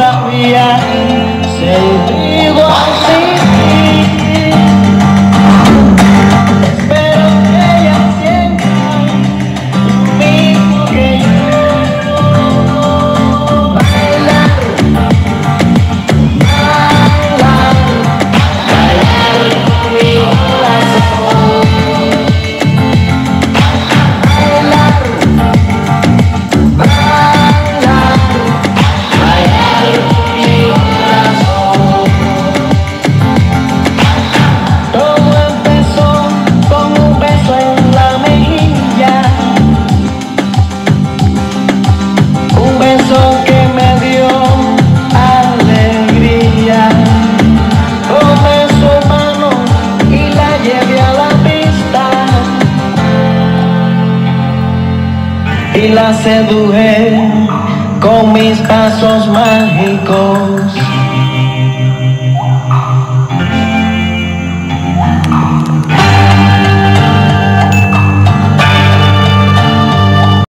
sa uyan y la seduje con mis pasos mágicos.